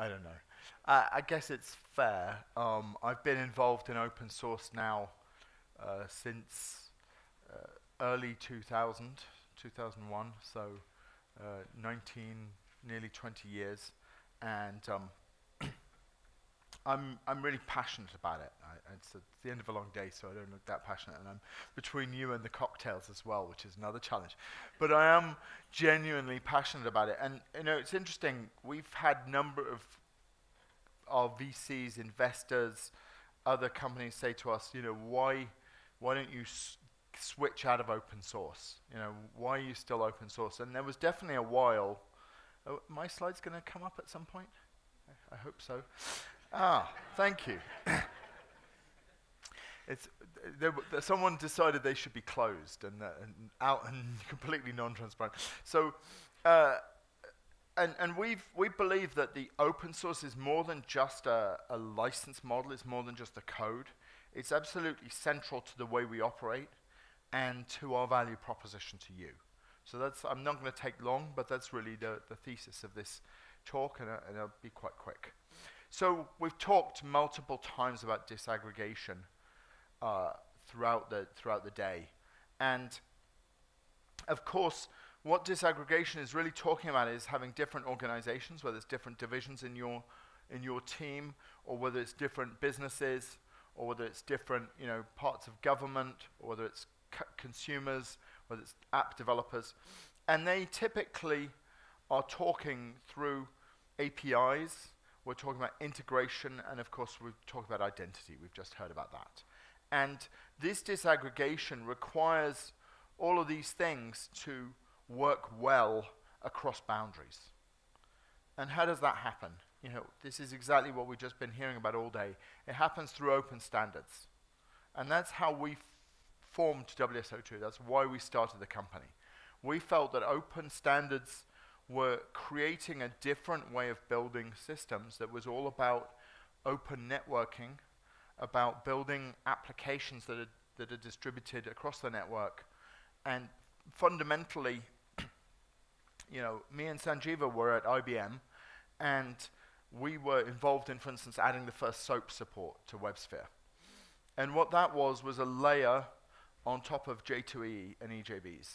I don't know. I guess it's fair. Um, I've been involved in open source now uh, since uh, early 2000, 2001, so uh, 19, nearly 20 years, and um, I'm I'm really passionate about it. I, it's, it's, the end of a long day, so I don't look that passionate, and I'm between you and the cocktails as well, which is another challenge. But I am genuinely passionate about it, and you know it's interesting. We've had number of our VCs, investors, other companies say to us, you know, why why don't you switch out of open source? You know, why are you still open source? And there was definitely a while. Oh, my slide's going to come up at some point. I hope so. Ah, thank you. it's, there, there, someone decided they should be closed and, uh, and out and completely non-transparent. So, uh, and, and we've, we believe that the open source is more than just a, a license model, it's more than just a code. It's absolutely central to the way we operate and to our value proposition to you. So that's, I'm not going to take long, but that's really the, the thesis of this talk, and, uh, and I'll be quite quick. So we've talked multiple times about disaggregation uh, throughout, the, throughout the day. And of course, what disaggregation is really talking about is having different organizations, whether it's different divisions in your, in your team, or whether it's different businesses, or whether it's different you know, parts of government, or whether it's consumers, whether it's app developers. And they typically are talking through APIs we're talking about integration, and of course, we've talked about identity. We've just heard about that. And this disaggregation requires all of these things to work well across boundaries. And how does that happen? You know, this is exactly what we've just been hearing about all day. It happens through open standards. And that's how we formed WSO2. That's why we started the company. We felt that open standards were creating a different way of building systems that was all about open networking, about building applications that are, that are distributed across the network. And fundamentally, you know, me and Sanjiva were at IBM, and we were involved in, for instance, adding the first SOAP support to WebSphere. And what that was was a layer on top of J2EE and EJBs.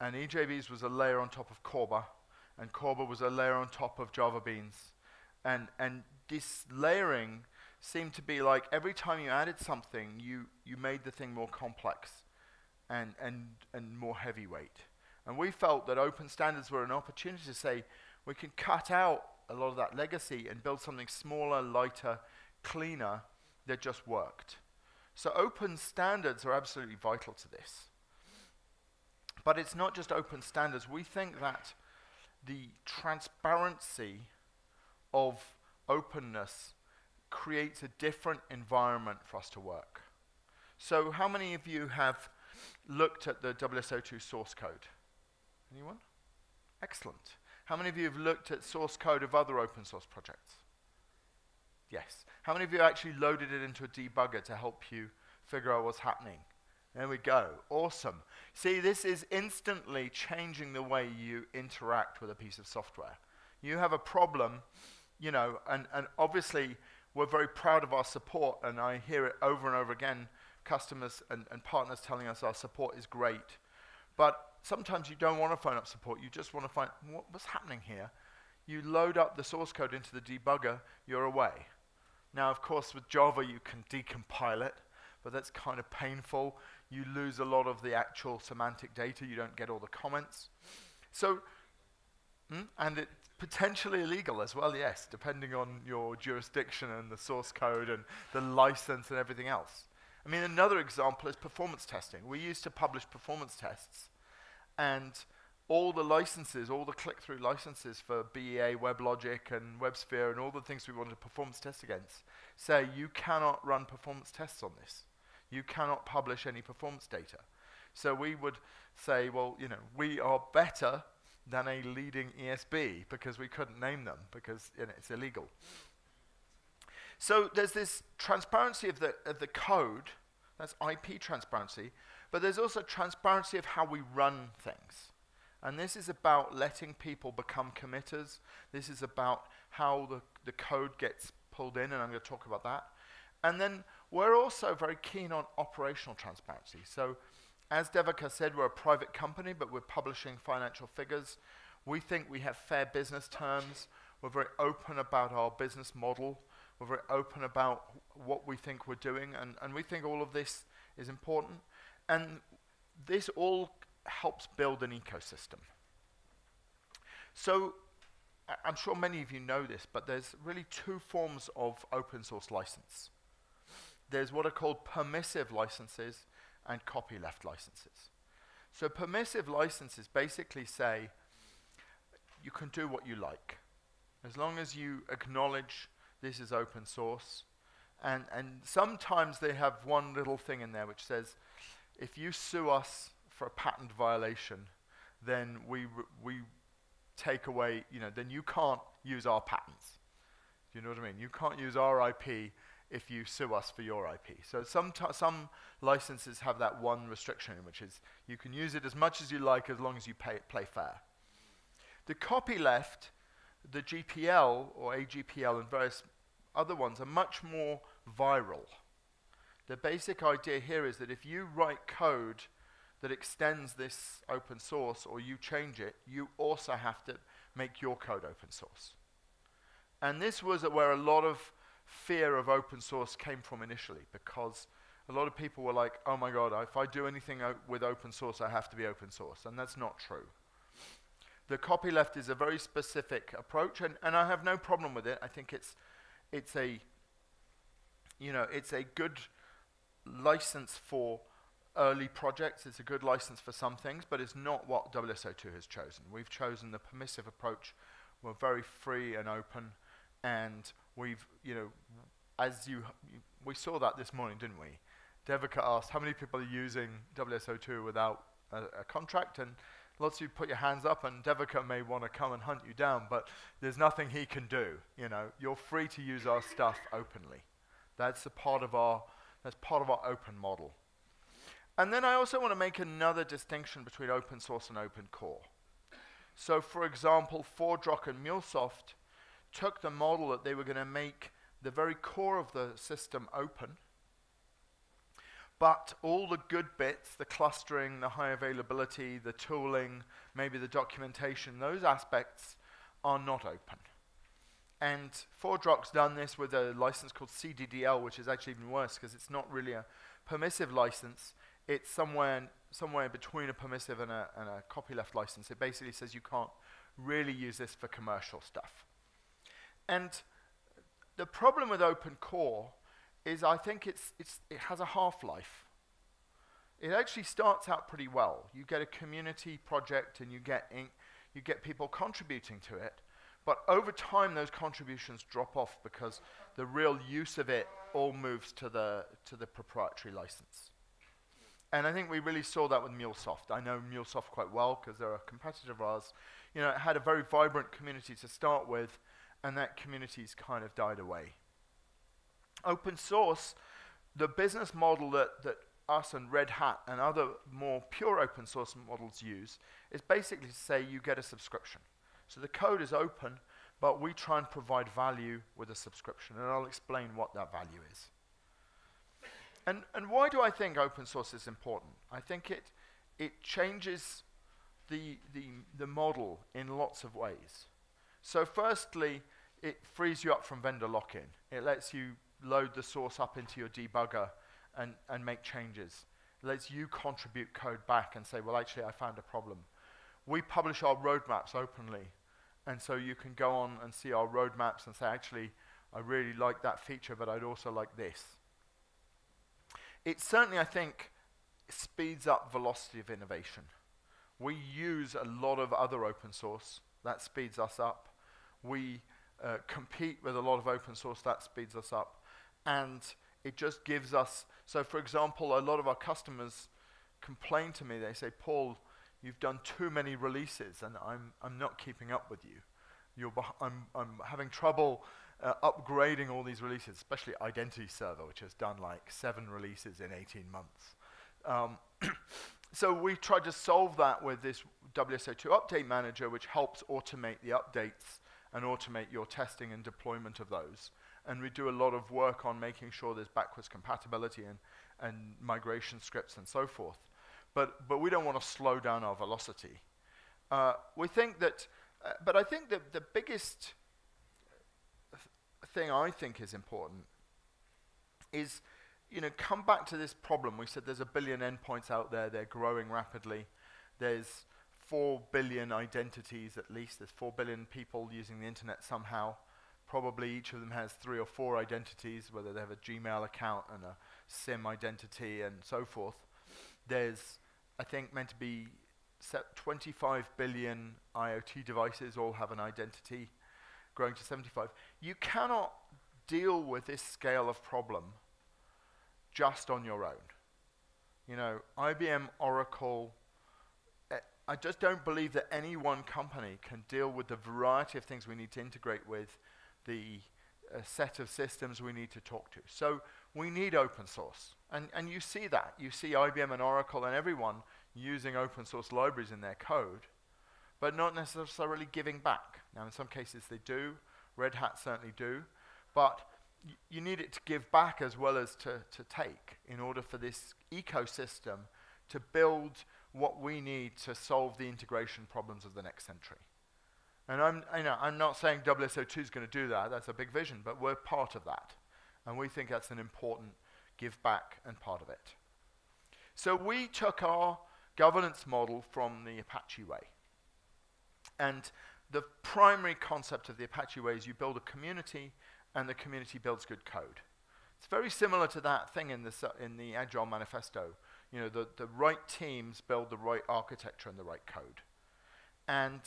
And EJBs was a layer on top of Corba, and Corba was a layer on top of Java Beans. And, and this layering seemed to be like every time you added something, you, you made the thing more complex and, and, and more heavyweight. And we felt that open standards were an opportunity to say we can cut out a lot of that legacy and build something smaller, lighter, cleaner that just worked. So open standards are absolutely vital to this. But it's not just open standards. We think that the transparency of openness creates a different environment for us to work. So how many of you have looked at the WSO2 source code? Anyone? Excellent. How many of you have looked at source code of other open source projects? Yes. How many of you actually loaded it into a debugger to help you figure out what's happening? There we go. Awesome. See, this is instantly changing the way you interact with a piece of software. You have a problem, you know, and, and obviously we're very proud of our support, and I hear it over and over again customers and, and partners telling us our support is great. But sometimes you don't want to phone up support, you just want to find what, what's happening here. You load up the source code into the debugger, you're away. Now, of course, with Java, you can decompile it, but that's kind of painful you lose a lot of the actual semantic data. You don't get all the comments. So, hmm, and it's potentially illegal as well, yes, depending on your jurisdiction and the source code and the license and everything else. I mean, another example is performance testing. We used to publish performance tests, and all the licenses, all the click-through licenses for BEA, WebLogic, and WebSphere, and all the things we wanted to performance test against, say you cannot run performance tests on this you cannot publish any performance data. So we would say, well, you know, we are better than a leading ESB because we couldn't name them because you know, it's illegal. So there's this transparency of the, of the code, that's IP transparency, but there's also transparency of how we run things. And this is about letting people become committers. This is about how the, the code gets pulled in, and I'm going to talk about that. And then we're also very keen on operational transparency. So as Devika said, we're a private company, but we're publishing financial figures. We think we have fair business terms. We're very open about our business model. We're very open about what we think we're doing, and, and we think all of this is important. And this all helps build an ecosystem. So I- I'm sure many of you know this, but there's really two forms of open source license. There's what are called permissive licenses and copyleft licenses. So permissive licenses basically say you can do what you like. As long as you acknowledge this is open source. And, and sometimes they have one little thing in there which says, if you sue us for a patent violation, then we, we take away, you know, then you can't use our patents. Do you know what I mean? You can't use our IP if you sue us for your IP. So some, some licenses have that one restriction, which is you can use it as much as you like as long as you pay, play fair. The copyleft, the GPL or AGPL and various other ones are much more viral. The basic idea here is that if you write code that extends this open source or you change it, you also have to make your code open source. And this was where a lot of fear of open source came from initially because a lot of people were like, oh my god, if I do anything uh, with open source, I have to be open source. And that's not true. The copyleft is a very specific approach, and, and I have no problem with it. I think it's, it's a, you know, it's a good license for early projects. It's a good license for some things, but it's not what WSO2 has chosen. We've chosen the permissive approach. We're very free and open, and we've, you know, as you, we saw that this morning, didn't we? Devika asked, how many people are using WSO2 without a, a contract? And lots of you put your hands up, and Devika may want to come and hunt you down, but there's nothing he can do. You know, you're free to use our stuff openly. That's a part of our, that's part of our open model. And then I also want to make another distinction between open source and open core. So for example, ForgeRock and MuleSoft took the model that they were going to make the very core of the system open, but all the good bits, the clustering, the high availability, the tooling, maybe the documentation, those aspects are not open. And ForgeRock's done this with a license called CDDL, which is actually even worse because it's not really a permissive license. It's somewhere, somewhere between a permissive and a, and a copyleft license. It basically says you can't really use this for commercial stuff. And the problem with open core is I think it's, it's, it has a half-life. It actually starts out pretty well. You get a community project and you get, you get people contributing to it. But over time, those contributions drop off because the real use of it all moves to the, to the proprietary license. And I think we really saw that with MuleSoft. I know MuleSoft quite well because they're a competitor of ours. You know, it had a very vibrant community to start with, and that community's kind of died away. Open source, the business model that, that us and Red Hat and other more pure open source models use is basically to say you get a subscription. So the code is open, but we try and provide value with a subscription, and I'll explain what that value is. And, and why do I think open source is important? I think it, it changes the, the, the model in lots of ways. So firstly, it frees you up from vendor lock-in. It lets you load the source up into your debugger and, and make changes. It lets you contribute code back and say, well, actually, I found a problem. We publish our roadmaps openly, and so you can go on and see our roadmaps and say, actually, I really like that feature, but I'd also like this. It certainly, I think, speeds up velocity of innovation. We use a lot of other open source. That speeds us up. We uh, compete with a lot of open source, that speeds us up. And it just gives us, so for example, a lot of our customers complain to me, they say, Paul, you've done too many releases and I'm, I'm not keeping up with you. You're I'm, I'm having trouble uh, upgrading all these releases, especially Identity Server, which has done like seven releases in 18 months. Um, so we tried to solve that with this WSO2 Update Manager, which helps automate the updates and automate your testing and deployment of those. And we do a lot of work on making sure there's backwards compatibility and, and migration scripts and so forth. But, but we don't want to slow down our velocity. Uh, we think that, uh, but I think that the biggest th thing I think is important is, you know, come back to this problem. We said there's a billion endpoints out there, they're growing rapidly. There's 4 billion identities at least. There's 4 billion people using the internet somehow. Probably each of them has three or four identities, whether they have a Gmail account and a SIM identity and so forth. There's, I think, meant to be 25 billion IoT devices all have an identity, growing to 75. You cannot deal with this scale of problem just on your own. You know, IBM, Oracle, I just don't believe that any one company can deal with the variety of things we need to integrate with, the uh, set of systems we need to talk to. So we need open source. And, and you see that. You see IBM and Oracle and everyone using open source libraries in their code, but not necessarily giving back. Now, in some cases they do. Red Hat certainly do. But you need it to give back as well as to, to take in order for this ecosystem to build what we need to solve the integration problems of the next century. And I'm, you know, I'm not saying WSO2 is going to do that. That's a big vision, but we're part of that. And we think that's an important give back and part of it. So we took our governance model from the Apache way. And the primary concept of the Apache way is you build a community and the community builds good code. It's very similar to that thing in the, in the Agile Manifesto you know, the, the right teams build the right architecture and the right code. And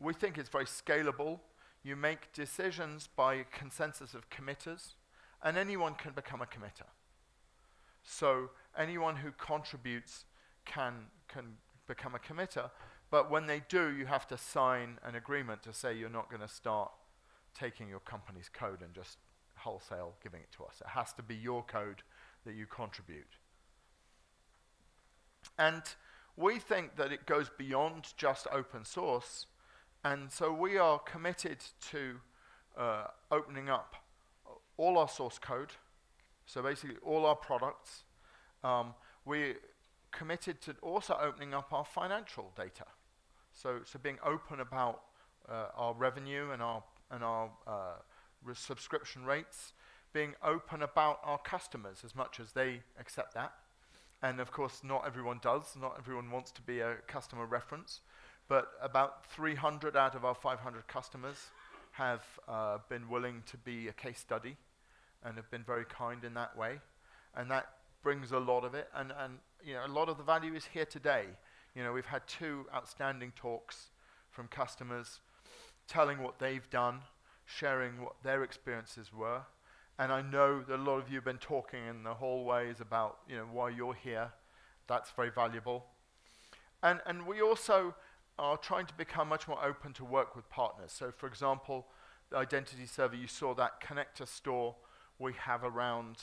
we think it's very scalable. You make decisions by consensus of committers, and anyone can become a committer. So anyone who contributes can, can become a committer, but when they do, you have to sign an agreement to say you're not going to start taking your company's code and just wholesale giving it to us. It has to be your code that you contribute. And we think that it goes beyond just open source. And so we are committed to uh, opening up all our source code, so basically all our products. Um, we're committed to also opening up our financial data. So, so being open about uh, our revenue and our, and our uh, subscription rates, being open about our customers as much as they accept that. And of course, not everyone does. Not everyone wants to be a customer reference. But about 300 out of our 500 customers have uh, been willing to be a case study and have been very kind in that way. And that brings a lot of it. And, and you know, a lot of the value is here today. You know, we've had two outstanding talks from customers telling what they've done, sharing what their experiences were. And I know that a lot of you have been talking in the hallways about you know, why you're here. That's very valuable. And, and we also are trying to become much more open to work with partners. So, for example, the identity server, you saw that connector store. We have around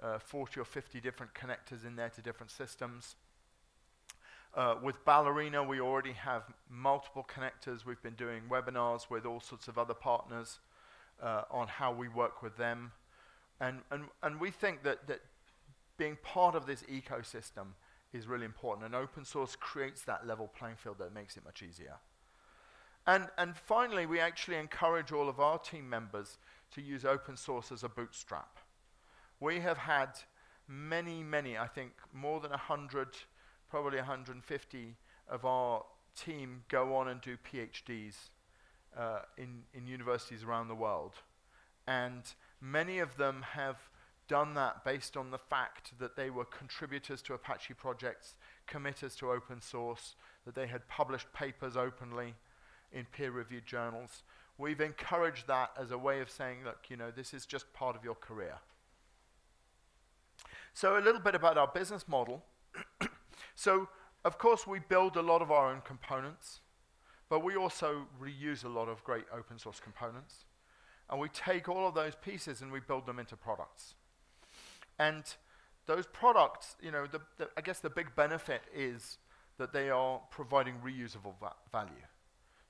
uh, 40 or 50 different connectors in there to different systems. Uh, with Ballerina, we already have multiple connectors. We've been doing webinars with all sorts of other partners uh, on how we work with them. And, and, and we think that, that being part of this ecosystem is really important. And open source creates that level playing field that makes it much easier. And, and finally, we actually encourage all of our team members to use open source as a bootstrap. We have had many, many, I think more than 100, probably 150 of our team go on and do PhDs uh, in, in universities around the world. And Many of them have done that based on the fact that they were contributors to Apache projects, committers to open source, that they had published papers openly in peer-reviewed journals. We've encouraged that as a way of saying, look, you know, this is just part of your career. So a little bit about our business model. so, of course, we build a lot of our own components, but we also reuse a lot of great open source components. And we take all of those pieces and we build them into products. And those products, you know, the, the, I guess the big benefit is that they are providing reusable va value.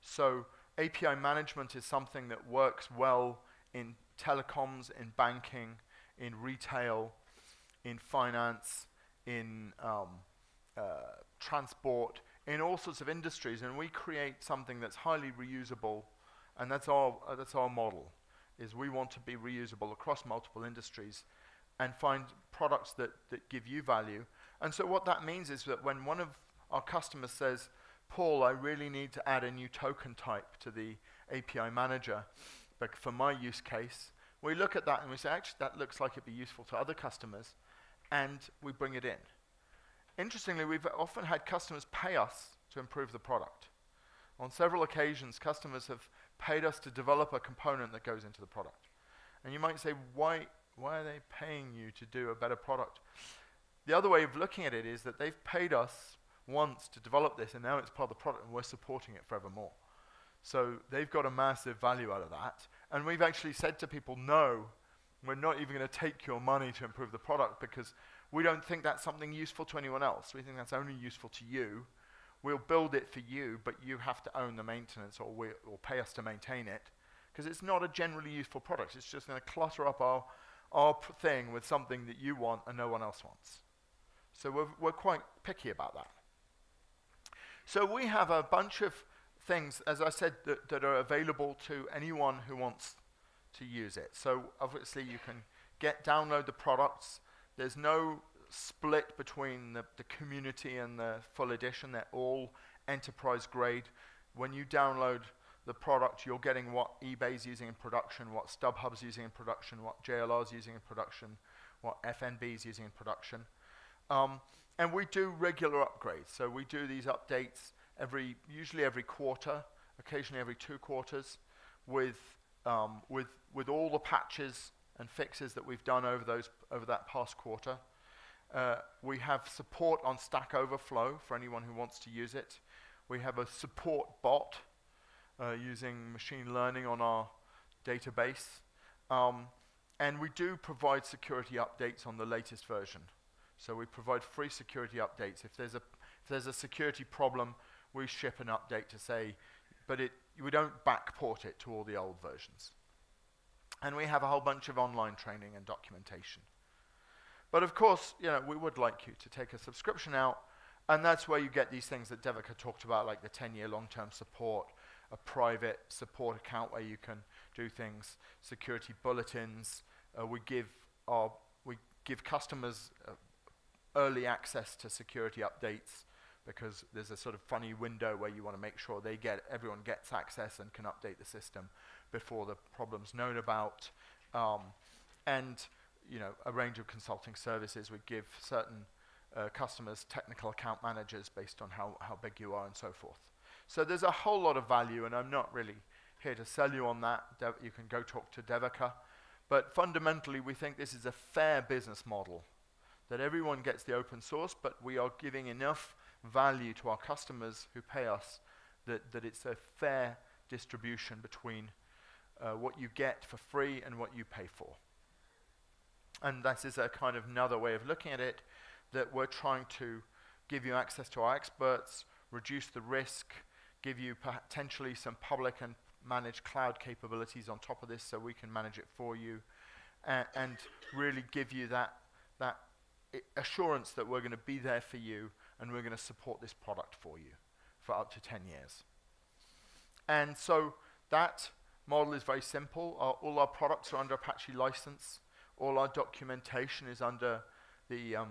So API management is something that works well in telecoms, in banking, in retail, in finance, in um, uh, transport, in all sorts of industries, and we create something that's highly reusable, and that's our, uh, that's our model, is we want to be reusable across multiple industries and find products that, that give you value. And so what that means is that when one of our customers says, Paul, I really need to add a new token type to the API manager but for my use case, we look at that and we say, actually, that looks like it'd be useful to other customers, and we bring it in. Interestingly, we've often had customers pay us to improve the product. On several occasions, customers have paid us to develop a component that goes into the product. And you might say, why, why are they paying you to do a better product? The other way of looking at it is that they've paid us once to develop this, and now it's part of the product, and we're supporting it forevermore. So they've got a massive value out of that. And we've actually said to people, no, we're not even going to take your money to improve the product because we don't think that's something useful to anyone else. We think that's only useful to you. We'll build it for you, but you have to own the maintenance or, we, or pay us to maintain it because it's not a generally useful product. It's just going to clutter up our, our thing with something that you want and no one else wants. So we're, we're quite picky about that. So we have a bunch of things, as I said, that, that are available to anyone who wants to use it. So obviously you can get download the products. There's no split between the, the community and the full edition. They're all enterprise grade. When you download the product, you're getting what eBay's using in production, what StubHub's using in production, what JLR's using in production, what FNB's using in production. Um, and we do regular upgrades. So we do these updates every, usually every quarter, occasionally every two quarters, with, um, with, with all the patches and fixes that we've done over, those, over that past quarter. Uh, we have support on Stack Overflow for anyone who wants to use it. We have a support bot uh, using machine learning on our database. Um, and we do provide security updates on the latest version. So we provide free security updates. If there's a, if there's a security problem, we ship an update to say, but it, we don't backport it to all the old versions. And we have a whole bunch of online training and documentation. But of course, you know, we would like you to take a subscription out, and that's where you get these things that Devika talked about, like the 10-year long-term support, a private support account where you can do things, security bulletins. Uh, we give our we give customers uh, early access to security updates because there's a sort of funny window where you want to make sure they get everyone gets access and can update the system before the problem's known about. Um, and you know, a range of consulting services we give certain uh, customers technical account managers based on how, how big you are and so forth. So there's a whole lot of value, and I'm not really here to sell you on that. De you can go talk to Devika. But fundamentally, we think this is a fair business model, that everyone gets the open source, but we are giving enough value to our customers who pay us, that, that it's a fair distribution between uh, what you get for free and what you pay for. And that is a kind of another way of looking at it, that we're trying to give you access to our experts, reduce the risk, give you potentially some public and managed cloud capabilities on top of this so we can manage it for you, and really give you that, that assurance that we're going to be there for you and we're going to support this product for you for up to 10 years. And so that model is very simple. Our, all our products are under Apache license. All our documentation is under the um,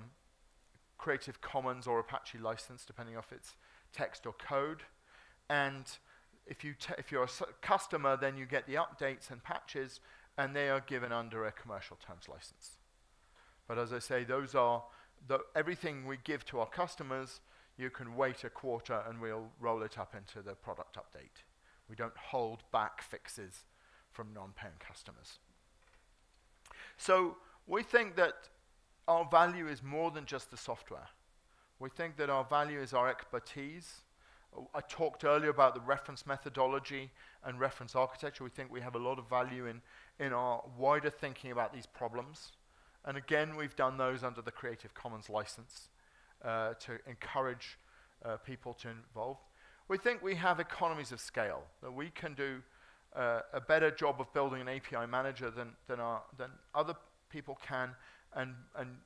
Creative Commons or Apache license, depending if it's text or code. And if, you if you're a customer, then you get the updates and patches, and they are given under a commercial terms license. But as I say, those are the, everything we give to our customers, you can wait a quarter and we'll roll it up into the product update. We don't hold back fixes from non-paying customers. So we think that our value is more than just the software. We think that our value is our expertise. I talked earlier about the reference methodology and reference architecture. We think we have a lot of value in, in our wider thinking about these problems. And again, we've done those under the Creative Commons license uh, to encourage uh, people to involve. we think we have economies of scale, that we can do uh, a better job of building an API manager than, than, our, than other people can, and, and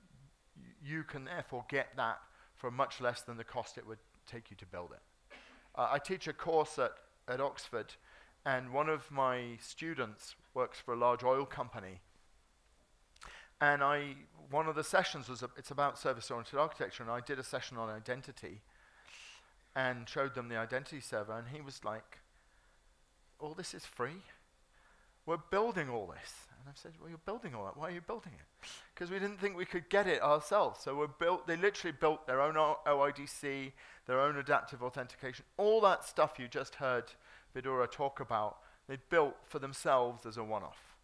you can therefore get that for much less than the cost it would take you to build it. Uh, I teach a course at, at Oxford, and one of my students works for a large oil company. And I, one of the sessions was, a, it's about service-oriented architecture, and I did a session on identity and showed them the identity server, and he was like, all this is free? We're building all this. And I've said, well, you're building all that. Why are you building it? Because we didn't think we could get it ourselves. So we're built, they literally built their own OIDC, their own adaptive authentication, all that stuff you just heard Vidura talk about, they built for themselves as a one-off.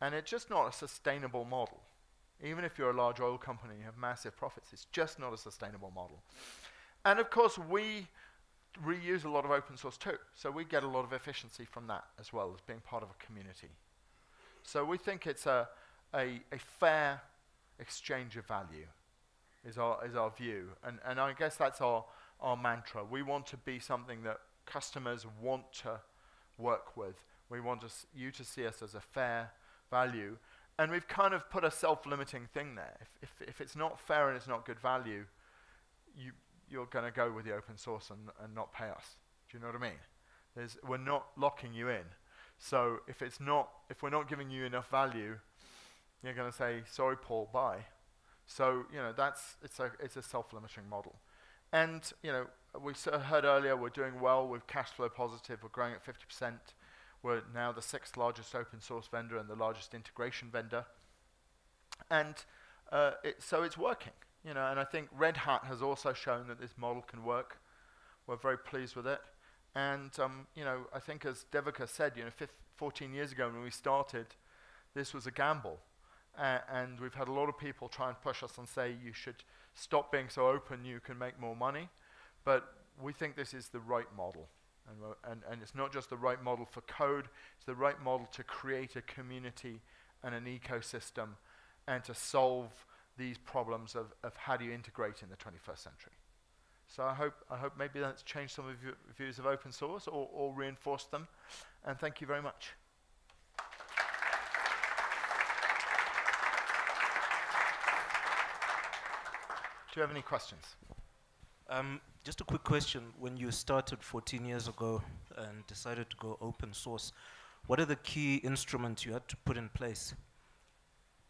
And it's just not a sustainable model. Even if you're a large oil company, and you have massive profits, it's just not a sustainable model. And of course, we reuse a lot of open source too. So we get a lot of efficiency from that as well as being part of a community. So we think it's a, a, a fair exchange of value is our, is our view. And, and I guess that's our, our mantra. We want to be something that customers want to work with. We want you to see us as a fair value. And we've kind of put a self-limiting thing there. If, if, if it's not fair and it's not good value, you, you're going to go with the open source and, and not pay us. Do you know what I mean? There's, we're not locking you in. So if it's not, if we're not giving you enough value, you're going to say, sorry, Paul, bye. So you know that's it's a it's a self-limiting model, and you know we heard earlier we're doing well with cash flow positive. We're growing at 50%. We're now the sixth largest open source vendor and the largest integration vendor, and uh, it, so it's working. You know, and I think Red Hat has also shown that this model can work. We're very pleased with it. And, um, you know, I think as Devika said, you know, 14 years ago when we started, this was a gamble. Uh, and we've had a lot of people try and push us and say you should stop being so open, you can make more money. But we think this is the right model. And, and, and it's not just the right model for code, it's the right model to create a community and an ecosystem and to solve these problems of, of how do you integrate in the 21st century. So I hope, I hope maybe that's changed some of your views of open source or, or reinforced them. And thank you very much. Do you have any questions? Um, just a quick question. When you started 14 years ago and decided to go open source, what are the key instruments you had to put in place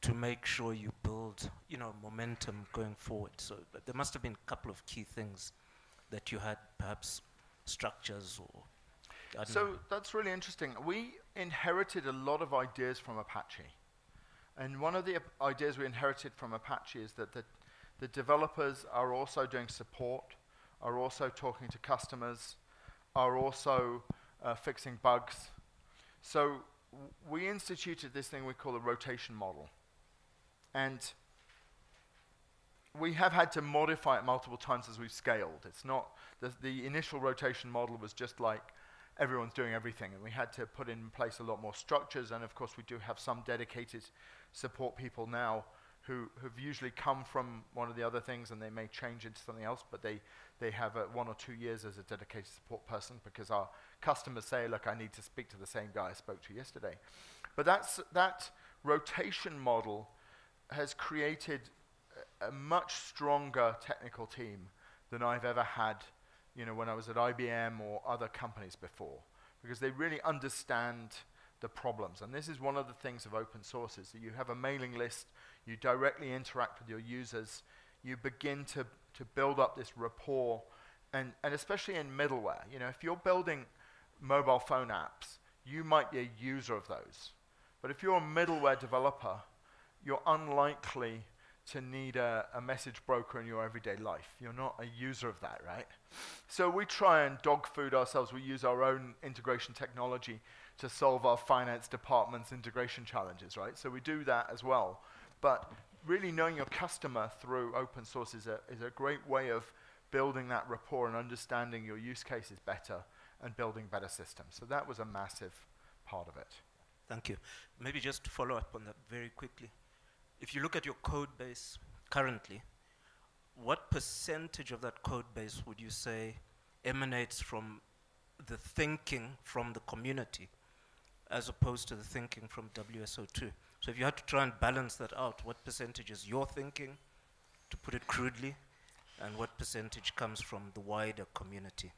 to make sure you build, you know, momentum going forward. So there must have been a couple of key things that you had, perhaps structures or. so that's really interesting. We inherited a lot of ideas from Apache, and one of the ideas we inherited from Apache is that the, the developers are also doing support, are also talking to customers, are also uh, fixing bugs. So we instituted this thing we call a rotation model. And we have had to modify it multiple times as we've scaled. It's not, the, the initial rotation model was just like everyone's doing everything, and we had to put in place a lot more structures, and of course we do have some dedicated support people now who have usually come from one of the other things and they may change into something else, but they, they have one or two years as a dedicated support person because our customers say, look, I need to speak to the same guy I spoke to yesterday. But that's, that rotation model has created a, much stronger technical team than I've ever had, you know, when I was at IBM or other companies before, because they really understand the problems. And this is one of the things of open source is that you have a mailing list, you directly interact with your users, you begin to, to build up this rapport, and, and especially in middleware. You know, if you're building mobile phone apps, you might be a user of those. But if you're a middleware developer, you're unlikely to need a, a, message broker in your everyday life. You're not a user of that, right? So we try and dog food ourselves. We use our own integration technology to solve our finance department's integration challenges, right? So we do that as well. But really knowing your customer through open source is a, is a great way of building that rapport and understanding your use cases better and building better systems. So that was a massive part of it. Thank you. Maybe just to follow up on that very quickly if you look at your code base currently, what percentage of that code base would you say emanates from the thinking from the community as opposed to the thinking from WSO2. So if you had to try and balance that out, what percentage is your thinking, to put it crudely, and what percentage comes from the wider community?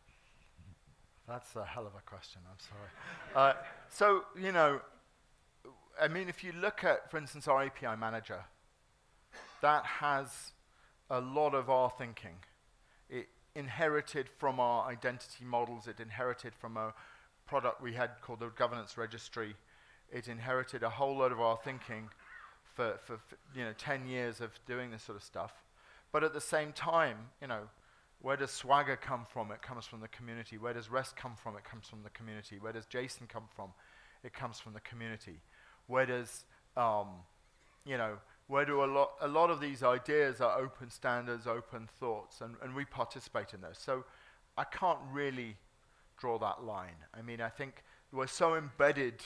That's a hell of a question, I'm sorry. Uh, so, you know, I mean, if you look at, for instance, our API manager, that has a lot of our thinking. It inherited from our identity models, it inherited from a product we had called the governance registry. It inherited a whole lot of our thinking for, for, for you know, 10 years of doing this sort of stuff. But at the same time, you know, where does Swagger come from? It comes from the community. Where does REST come from? It comes from the community. Where does JSON come from? It comes from the community. Where does, um, you know, where do a lot, a lot of these ideas are open standards, open thoughts, and, and we participate in those. So I can't really draw that line. I mean, I think we're so embedded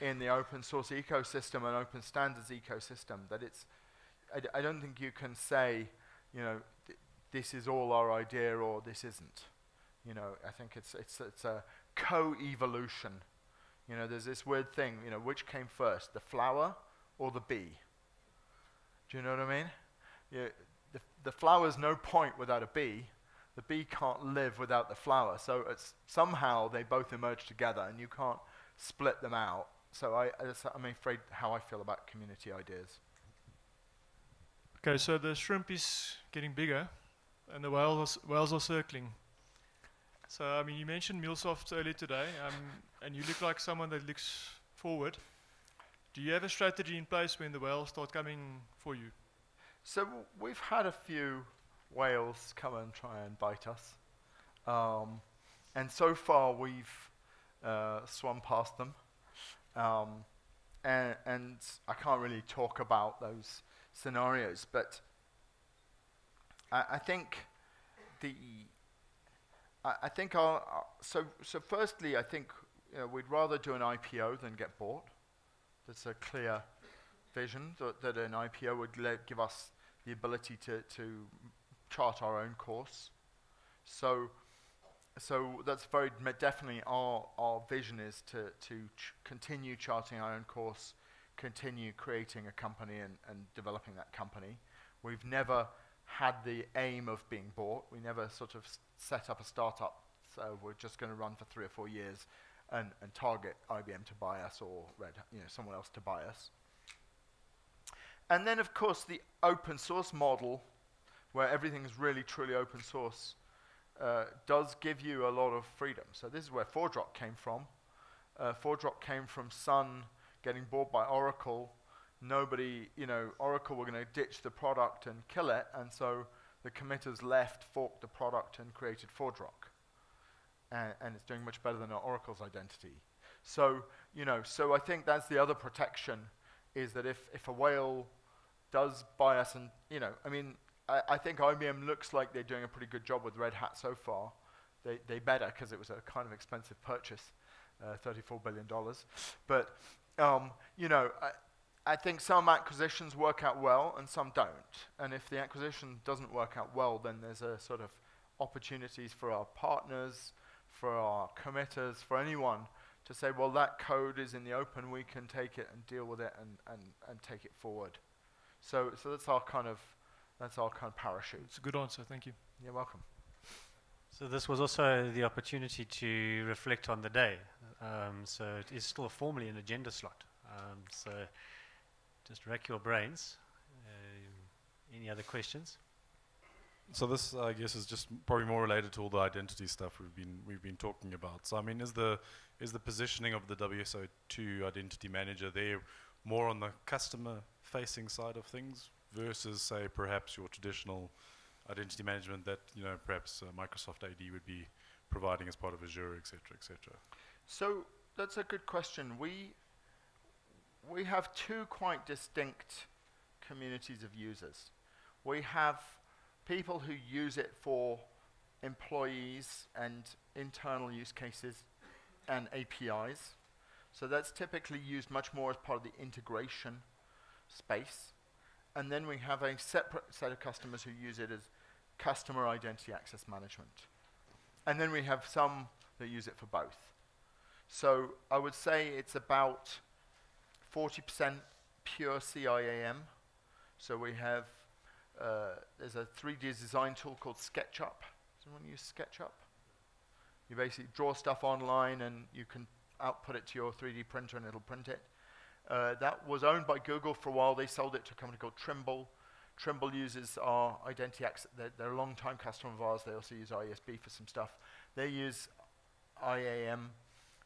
in the open source ecosystem and open standards ecosystem that it's, I d- I don't think you can say, you know, th- this is all our idea or this isn't. You know, I think it's, it's, it's a co-evolution. You know, there's this weird thing, you know, which came first, the flower or the bee? Do you know what I mean? Yeah, the, the flower's no point without a bee. The bee can't live without the flower. So it's somehow they both emerge together and you can't split them out. So I, I'm afraid how I feel about community ideas. Okay, so the shrimp is getting bigger, and the whales whales are circling. So I mean, you mentioned MuleSoft earlier today, um, and you look like someone that looks forward. Do you have a strategy in place when the whales start coming for you? So we've had a few whales come and try and bite us. Um, and so far we've uh, swum past them. Um, and, and I can't really talk about those scenarios, but I, I think the I, I think so so firstly I think you know, we'd rather do an IPO than get bought. That's a clear vision that, that an IPO would give us the ability to, to chart our own course. So, so that's very definitely our, our vision is to, to ch- continue charting our own course, continue creating a company and, and developing that company. We've never had the aim of being bought. We never sort of set up a startup, so we're just going to run for three or four years and, and target IBM to buy us or Red, you know, someone else to buy us. And then, of course, the open source model, where everything is really truly open source, uh, does give you a lot of freedom. So this is where ForgeRock came from. Uh, ForgeRock came from Sun getting bought by Oracle. Nobody, you know, Oracle were going to ditch the product and kill it, and so the committers left, forked the product, and created ForgeRock. And, and it's doing much better than Oracle's identity. So, you know, so I think that's the other protection is that if, if a whale does buy us, and, you know, I mean, I, I think IBM looks like they're doing a pretty good job with Red Hat so far. They, they better because it was a kind of expensive purchase, uh, $34 billion. But, um, you know, I, I think some acquisitions work out well and some don't. And if the acquisition doesn't work out well, then there's a sort of opportunities for our partners, for our committers, for anyone to say, well, that code is in the open, we can take it and deal with it and, and, and take it forward. So, so that's our kind of, that's our kind of parachute. It's a good answer, thank you. You're welcome. So this was also the opportunity to reflect on the day. Um, so it is still formally an agenda slot. Um, so just rack your brains. Uh, any other questions? So this, I guess, is just probably more related to all the identity stuff we've been we've been talking about. So I mean, is the is the positioning of the WSO2 identity manager there more on the customer-facing side of things versus, say, perhaps your traditional identity management that you know perhaps uh, Microsoft AD would be providing as part of Azure, et cetera, et cetera? So that's a good question. We we have two quite distinct communities of users. We have people who use it for employees and internal use cases and APIs. So that's typically used much more as part of the integration space. And then we have a separate set of customers who use it as customer identity access management. and then we have some that use it for both. So I would say it's about 40% pure CIAM. So we have, uh, there's a 3D design tool called SketchUp. Does anyone use SketchUp? You basically draw stuff online and you can output it to your 3D printer and it'll print it. Uh, that was owned by Google for a while. They sold it to a company called Trimble. Trimble uses our identity access. They're, they're a long-time customer of ours. They also use ESB for some stuff. They use IAM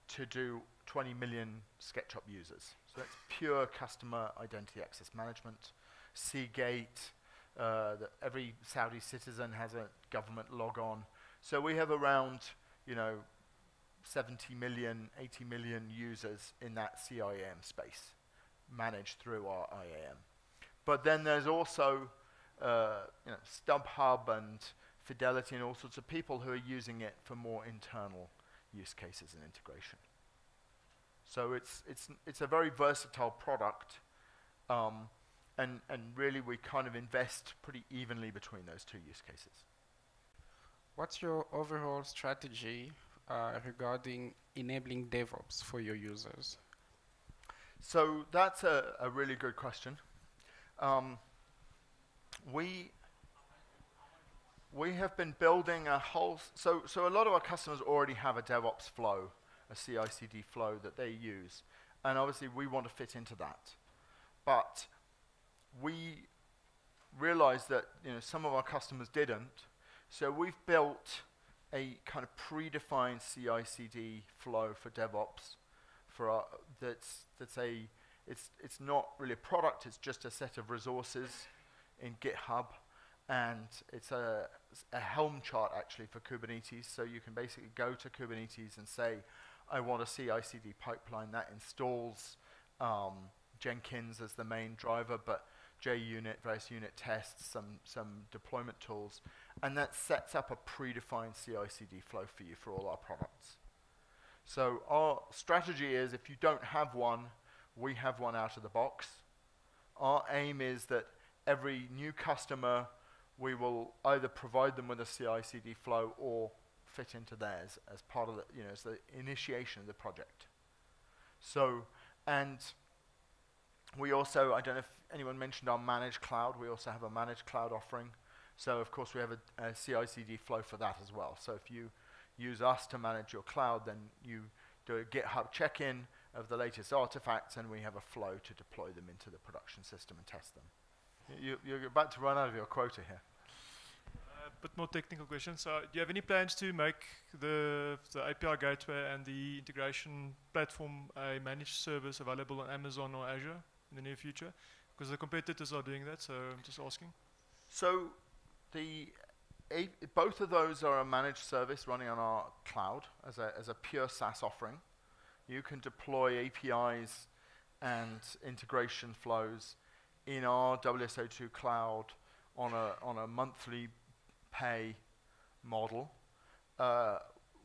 to do 20 million SketchUp users. So that's pure customer identity access management. Seagate, uh, every Saudi citizen has a government logon. So we have around, you know, 70 million, 80 million users in that CIAM space managed through our IAM. But then there's also uh, you know, StubHub and Fidelity and all sorts of people who are using it for more internal use cases and integration. So it's, it's, it's a very versatile product, um, and, and really we kind of invest pretty evenly between those two use cases. What's your overall strategy uh, regarding enabling DevOps for your users? So that's a, a really good question. Um, we we have been building a whole so so a lot of our customers already have a DevOps flow, a CI/CD flow that they use, and obviously we want to fit into that, but we realized that you know some of our customers didn't, so we've built a kind of predefined CI/CD flow for DevOps, for our, that's that's a it's it's not really a product. It's just a set of resources in GitHub, and it's a a Helm chart actually for Kubernetes. So you can basically go to Kubernetes and say, I want a CI/CD pipeline that installs um, Jenkins as the main driver, but JUnit, various unit tests, some, some deployment tools, and that sets up a predefined CI/CD flow for you for all our products. So our strategy is if you don't have one, we have one out of the box. Our aim is that every new customer, we will either provide them with a CI/CD flow or fit into theirs as part of the, you know, as the initiation of the project. So, and we also, I don't know if anyone mentioned our managed cloud. We also have a managed cloud offering. So of course we have a, a CI/CD flow for that as well. So if you use us to manage your cloud, then you do a GitHub check-in of the latest artifacts, and we have a flow to deploy them into the production system and test them. You, you're about to run out of your quota here. A uh, bit more technical questions. So do you have any plans to make the, the API gateway and the integration platform a managed service available on Amazon or Azure? in the near future? Because the competitors are doing that, so I'm just asking. So the both of those are a managed service running on our cloud as a, as a pure SaaS offering. You can deploy APIs and integration flows in our WSO2 cloud on a, on a monthly pay model. Uh,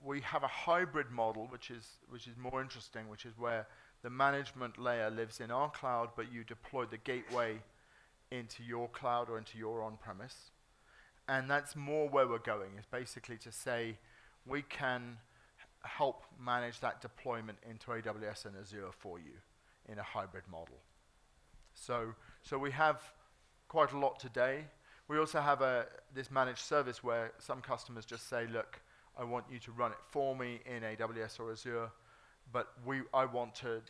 we have a hybrid model, which is, which is more interesting, which is where the management layer lives in our cloud, but you deploy the gateway into your cloud or into your on-premise. And that's more where we're going, is basically to say we can help manage that deployment into AWS and Azure for you in a hybrid model. So, so we have quite a lot today. We also have a, this managed service where some customers just say, look, I want you to run it for me in AWS or Azure but we, I want to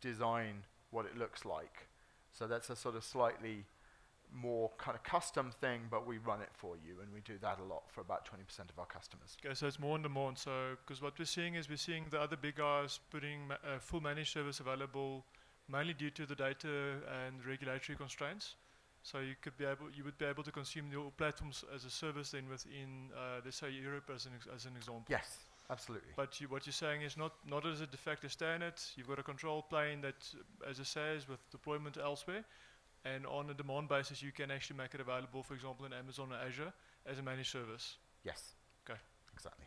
design what it looks like. So that's a sort of slightly more kind of custom thing, but we run it for you, and we do that a lot for about 20% of our customers. Okay, so it's more on demand. So, because what we're seeing is we're seeing the other big guys putting ma- uh, full managed service available, mainly due to the data and regulatory constraints. So you could be able, you would be able to consume your platforms as a service then within, uh, let's say Europe as an, ex- as an example. Yes. Absolutely. But you, what you're saying is not, not as a de facto standard. You've got a control plane that, as it says, with deployment elsewhere. And on a demand basis, you can actually make it available, for example, in Amazon or Azure as a managed service. Yes. Okay. Exactly.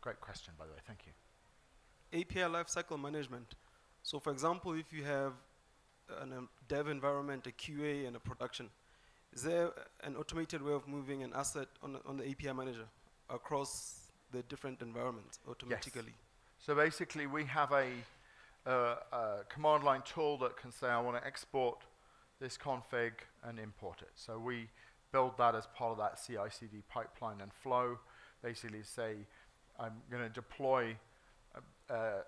Great question, by the way. Thank you. API lifecycle management. So, for example, if you have a um, dev environment, a QA, and a production, is there an automated way of moving an asset on, on the API manager? across the different environments automatically. Yes. So basically, we have a, a command line tool that can say, I want to export this config and import it. So we build that as part of that CI/CD pipeline and flow. Basically, say I'm going to deploy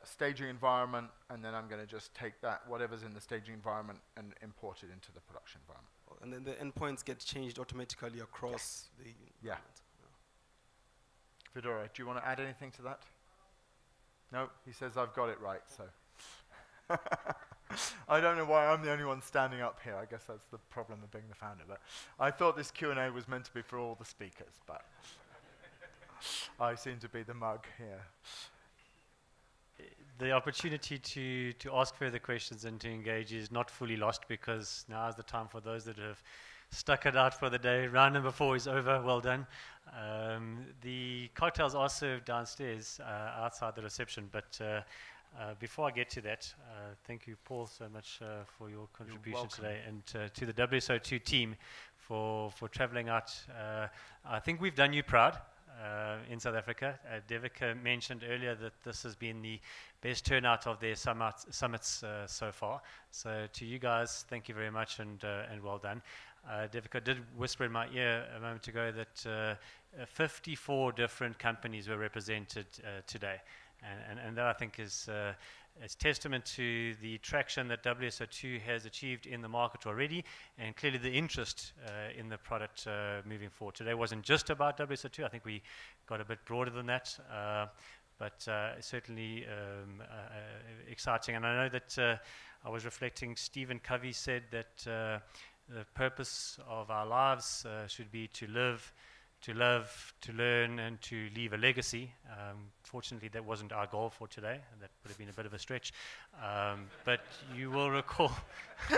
staging environment, and then I'm going to just take that whatever's in the staging environment and import it into the production environment. And then the endpoints get changed automatically across the Yeah. environment. Fedora, do you want to add anything to that? No, he says I've got it right. So I don't know why I'm the only one standing up here. I guess that's the problem of being the founder. But I thought this Q and A was meant to be for all the speakers, but I seem to be the mug here. The opportunity to, to ask further questions and to engage is not fully lost because now is the time for those that have stuck it out for the day. Round number four is over. Well done. Um, the cocktails are served downstairs uh, outside the reception, but uh, uh, before I get to that, uh, thank you, Paul, so much uh, for your contribution today, and uh, to the WSO2 team for, for traveling out. Uh, I think we've done you proud uh, in South Africa. Uh, Devika mentioned earlier that this has been the best turnout of their summit, summits uh, so far. So to you guys, thank you very much and, uh, and well done. Uh, Devika did whisper in my ear a moment ago that uh, uh, 54 different companies were represented uh, today. And, and, and that I think is, uh, is testament to the traction that WSO2 has achieved in the market already and clearly the interest uh, in the product uh, moving forward. Today wasn't just about WSO2, I think we got a bit broader than that. But uh, certainly um, uh, uh, exciting. And I know that uh, I was reflecting, Stephen Covey said that the purpose of our lives should be to live, to love, to learn, and to leave a legacy. Um, fortunately, that wasn't our goal for today. That would have been a bit of a stretch. Um, but you will recall.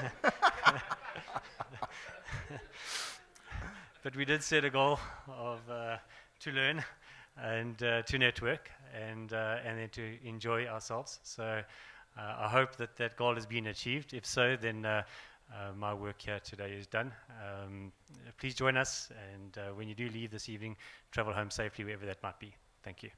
but we did set a goal of uh, to learn and uh, to network and uh, and then to enjoy ourselves. So uh, I hope that that goal has been achieved. If so, then uh, uh, my work here today is done. Um, please join us, and when you do leave this evening, travel home safely wherever that might be. Thank you.